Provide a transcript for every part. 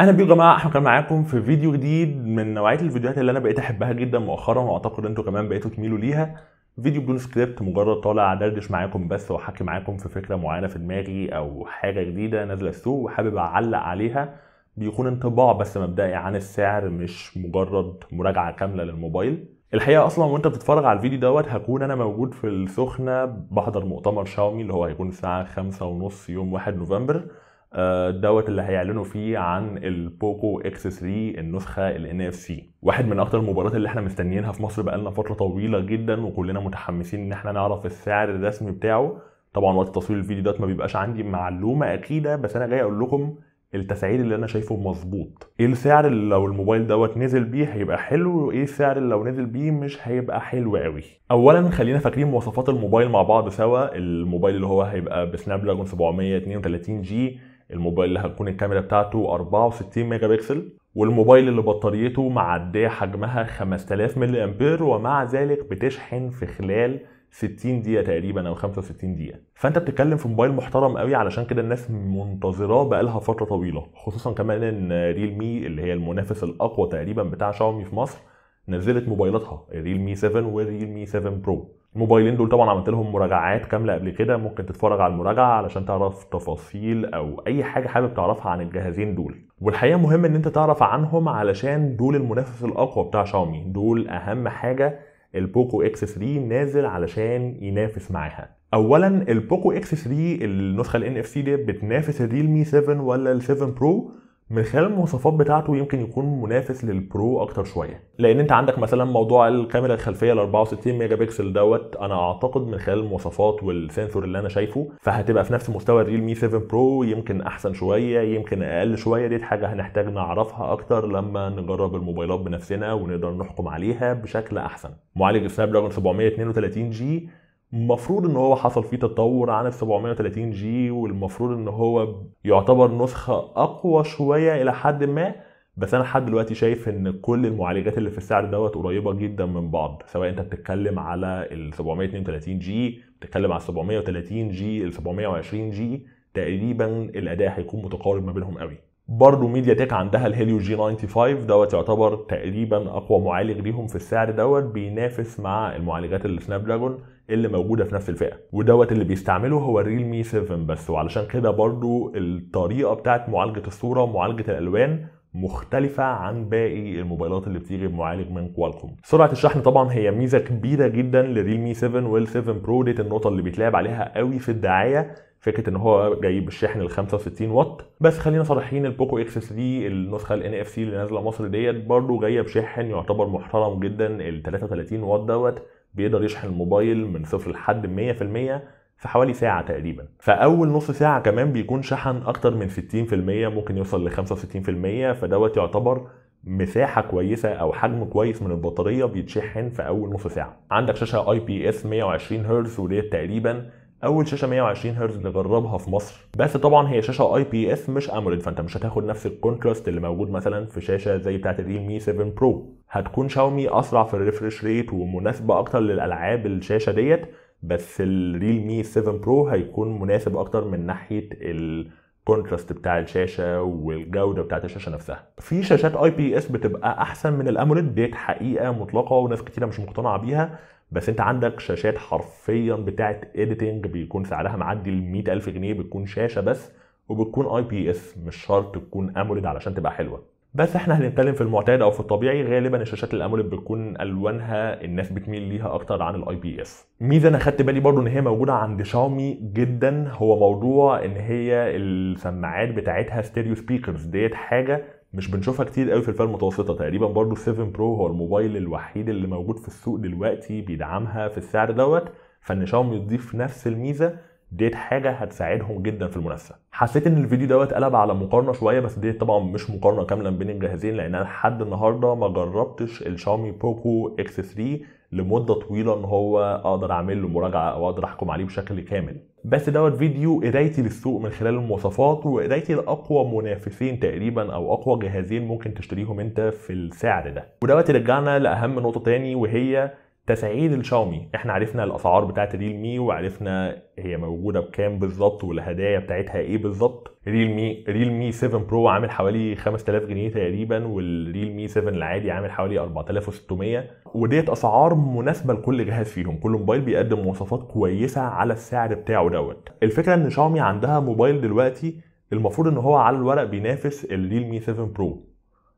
أهلا بيكم يا جماعة إحنا كان معاكم في فيديو جديد من نوعية الفيديوهات اللي أنا بقيت احبها جدا مؤخرا واعتقد أنتوا كمان بقيتوا تميلوا ليها. فيديو بدون سكريبت مجرد طالع ادردش معاكم بس واحكي معاكم في فكرة معينة في دماغي أو حاجة جديدة نازلة السوق وحابب أعلق عليها. بيكون انطباع بس مبدئي عن السعر مش مجرد مراجعة كاملة للموبايل. الحقيقة أصلا وأنت بتتفرج على الفيديو دوت هكون أنا موجود في السخنة بحضر مؤتمر شاومي اللي هو هيكون الساعة خمسة ونص يوم 1 نوفمبر. دوت اللي هيعلنوا فيه عن ال Poco X 3 النسخة ال NFC واحد من أكتر الموبايلات اللي إحنا مستنيينها في مصر بقالنا فترة طويلة جدا وكلنا متحمسين إن إحنا نعرف السعر الرسمي بتاعه. طبعا وقت تصوير الفيديو دوت ما بيبقاش عندي معلومة أكيدة بس أنا جاي أقول لكم التسعير اللي أنا شايفه مظبوط. إيه السعر اللي لو الموبايل دوت نزل بيه هيبقى حلو وإيه السعر اللي لو نزل بيه مش هيبقى حلو قوي اولا خلينا فاكرين مواصفات الموبايل مع بعض سوا. الموبايل اللي هو هيبقى ب Snapdragon 732 G الموبايل اللي هتكون الكاميرا بتاعته 64 ميجا بكسل والموبايل اللي بطاريته معدية حجمها 5000 ملي أمبير ومع ذلك بتشحن في خلال 60 دقيقة تقريبا أو 65 دقيقة. فأنت بتتكلم في موبايل محترم قوي علشان كده الناس منتظراه بقالها فترة طويلة خصوصا كمان إن ريلمي اللي هي المنافس الأقوى تقريبا بتاع شاومي في مصر نزلت موبايلاتها. الريلمي 7 والريلمي 7 Pro الموبايلين دول طبعا عملت لهم مراجعات كاملة قبل كده. ممكن تتفرج على المراجعة علشان تعرف تفاصيل أو أي حاجة حابب تعرفها عن الجهازين دول. والحقيقة مهم إن أنت تعرف عنهم علشان دول المنافس الأقوى بتاع شاومي. دول أهم حاجة ال Poco X 3 نازل علشان ينافس معاها. اولا ال Poco X 3 النسخة ال NFC دي بتنافس الريلمي 7 ولا ال 7 Pro من خلال المواصفات بتاعته يمكن يكون منافس لل Pro أكتر شوية. لأن أنت عندك مثلا موضوع الكاميرا الخلفية ال 64 ميجا بكسل دوت أنا أعتقد من خلال المواصفات وال sensor اللي أنا شايفه فهتبقى في نفس مستوى الريلمي 7 Pro يمكن أحسن شوية يمكن أقل شوية. دي حاجة هنحتاج نعرفها أكتر لما نجرب الموبايلات بنفسنا ونقدر نحكم عليها بشكل أحسن. معالج Snapdragon 732 G المفروض إن هو حصل فيه تطور عن ال 730 G والمفروض إن هو يعتبر نسخة أقوى شوية إلى حد ما بس أنا لحد دلوقتي شايف إن كل المعالجات اللي في السعر دوت قريبة جدا من بعض. سواء أنت بتتكلم على ال 732 G بتتكلم على ال 730 G ال 720 G تقريبا الأداء هيكون متقارب ما بينهم قوي. برضه MediaTek عندها ال Helio G 95 دوت يعتبر تقريبا أقوى معالج ليهم في السعر دوت بينافس مع المعالجات ال Snapdragon اللي موجودة في نفس الفئة. ودوت اللي بيستعمله هو الريلمي 7 بس وعلشان كده برضو الطريقة بتاعت معالجة الصورة ومعالجة الألوان مختلفة عن باقي الموبايلات اللي بتيجي بمعالج من Qualcomm. سرعة الشحن طبعا هي ميزة كبيرة جدا للريلمي 7 وال 7 Pro. ديت النقطة اللي بيتلعب عليها قوي في الدعاية فكرة إن هو جاي بالشاحن ال 65 واط. بس خلينا صريحين ال Poco X 3 النسخة ال NFC اللي نازلة مصر ديت برضه جاية بشاحن يعتبر محترم جدا. ال 33 واط دوت بيقدر يشحن الموبايل من صفر لحد 100% في حوالي ساعة تقريبا. فأول نص ساعة كمان بيكون شحن أكتر من 60% ممكن يوصل ل 65% فدوت يعتبر مساحة كويسة أو حجم كويس من البطارية بيتشحن في أول نص ساعة. عندك IPS 120 هرتز وديت تقريبا. أول شاشة 120 هرتز نجربها في مصر. بس طبعا هي شاشة IPS مش AMOLED فأنت مش هتاخد نفس ال contrast اللي موجود مثلا في شاشة زي بتاعة الريلمي 7 Pro هتكون شاومي أسرع في ال refresh rate ومناسبة أكتر للألعاب الشاشة ديت. بس الريلمي 7 Pro هيكون مناسب أكتر من ناحية ال contrast بتاع الشاشة والجودة بتاعت الشاشة نفسها. في شاشات IPS بتبقى أحسن من ال AMOLED ديت حقيقة مطلقة وناس كتيرة مش مقتنعة بيها بس أنت عندك شاشات حرفيا بتاعت editing بيكون سعرها معدي ال 100000 جنيه بتكون شاشة بس وبتكون IPS مش شرط تكون AMOLED علشان تبقى حلوة. بس إحنا هنتكلم في المعتاد أو في الطبيعي غالبا الشاشات ال AMOLED بتكون ألوانها الناس بتميل ليها أكتر عن ال IPS ميزة أنا خدت بالي برضو إن هي موجودة عند شاومي جدا هو موضوع إن هي السماعات بتاعتها stereo speakers. ديت حاجة مش بنشوفها كتير قوي في الفئة المتوسطة. تقريبا برضو 7 Pro هو الموبايل الوحيد اللي موجود في السوق دلوقتي بيدعمها في السعر دوت. فإن شاومي تضيف نفس الميزة ديت حاجة هتساعدهم جدا في المنافسة. حسيت إن الفيديو دوت قلب على مقارنة شوية بس ديت طبعا مش مقارنة كاملة بين الجهازين لأن أنا لحد النهارده ما جربتش الشاومي Poco X 3 لمدة طويلة إن هو أقدر أعمل له مراجعة أو أقدر أحكم عليه بشكل كامل. بس دوت فيديو قرايتي للسوق من خلال المواصفات وقرايتي لأقوى منافسين تقريبا أو أقوى جهازين ممكن تشتريهم أنت في السعر ده. ودوت يرجعنا لأهم نقطة تاني وهي تسعير الشاومي. إحنا عرفنا الأسعار بتاعت ريلمي وعرفنا هي موجودة بكام بالظبط والهدايا بتاعتها إيه بالظبط. ريلمي ريلمي 7 Pro عامل حوالي 5000 جنيه تقريبا والريلمي 7 العادي عامل حوالي 4600 وديت أسعار مناسبة لكل جهاز فيهم. كل موبايل بيقدم مواصفات كويسة على السعر بتاعه دوت. الفكرة إن شاومي عندها موبايل دلوقتي المفروض إن هو على الورق بينافس الريلمي 7 Pro.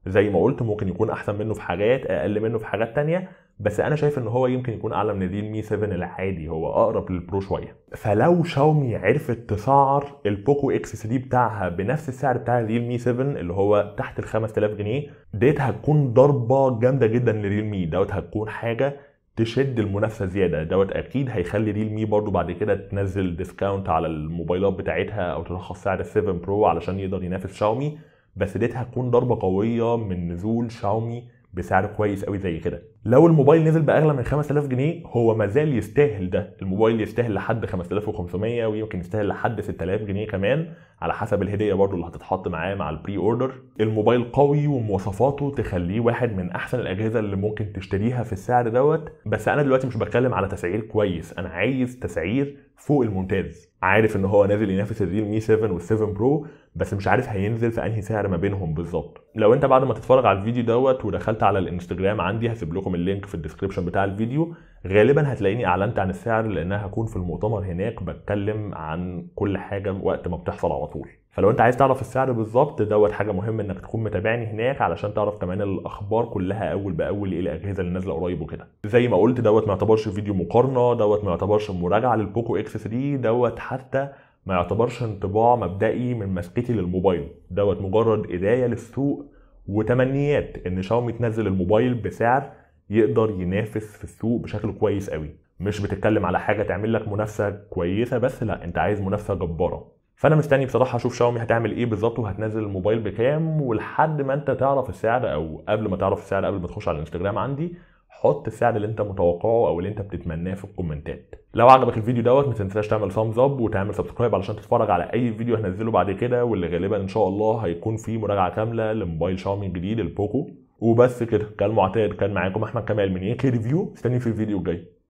زي ما قلت ممكن يكون أحسن منه في حاجات أقل منه في حاجات تانية بس أنا شايف إن هو يمكن يكون أعلى من الريلمي 7 العادي هو أقرب لل Pro شوية. فلو شاومي عرفت تسعر ال Poco X 3 بتاعها بنفس السعر بتاع الريلمي 7 اللي هو تحت ال 5000 جنيه ديت هتكون ضربة جامدة جدا لريلمي. دوت هتكون حاجة تشد المنافسة زيادة. دوت أكيد هيخلي ريلمي برضو بعد كده تنزل discount على الموبايلات بتاعتها أو ترخص سعر ال 7 Pro علشان يقدر ينافس شاومي. بس ديت هتكون ضربة قوية من نزول شاومي بسعر كويس قوي زي كده. لو الموبايل نزل بأغلى من 5000 جنيه هو ما زال يستاهل ده. الموبايل يستاهل لحد 5500 ويمكن يستاهل لحد 6000 جنيه كمان على حسب الهدية برضو اللي هتتحط معاه مع ال pre-order الموبايل قوي ومواصفاته تخليه واحد من أحسن الأجهزة اللي ممكن تشتريها في السعر دوت. بس أنا دلوقتي مش بتكلم على تسعير كويس أنا عايز تسعير فوق الممتاز. عارف إن هو نازل ينافس الريلمي 7 وال7 برو بس مش عارف هينزل في أنهي سعر ما بينهم بالظبط. لو أنت بعد ما تتفرج على الفيديو دوت ودخلت على الإنستجرام عندي هسيب لكم ال link في ال description بتاع الفيديو. غالبا هتلاقيني أعلنت عن السعر لأن هكون في المؤتمر هناك. بتكلم عن كل حاجة وقت ما بتحصل على طول. فلو أنت عايز تعرف السعر بالظبط دوت حاجة مهمه إنك تكون متابعني هناك علشان تعرف كمان الأخبار كلها أول بأول إيه الأجهزة اللي نازلة قريب وكده. زي ما قلت دوت ما يعتبرش فيديو مقارنة دوت ما يعتبرش مراجعة للبوكو إكس 3 دوت حتى ما يعتبرش انطباع مبدئي من مسكتي للموبايل. دوت مجرد قرايه للسوق وتمنيات إن شاومي تنزل الموبايل بسعر يقدر ينافس في السوق بشكل كويس قوي. مش بتتكلم على حاجة تعمل لك منافسة كويسة بس لا انت عايز منافسة جبارة. فأنا مستني بصراحة أشوف شاومي هتعمل إيه بالظبط وهتنزل الموبايل بكام. ولحد ما أنت تعرف السعر أو قبل ما تعرف السعر قبل ما تخش على الإنستجرام عندي حط السعر اللي أنت متوقعه أو اللي أنت بتتمناه في الكومنتات. لو عجبك الفيديو دوت ما تنساش تعمل thumbs up وتعمل subscribe علشان تتفرج على أي فيديو هنزله بعد كده واللي غالبا إن شاء الله هيكون فيه مراجعة كاملة لموبايل شاومي الجديد البوكو وبس كده. كالمعتاد كان معاكم أحمد كمال من إيه ريفيو. استني في الفيديو الجاي.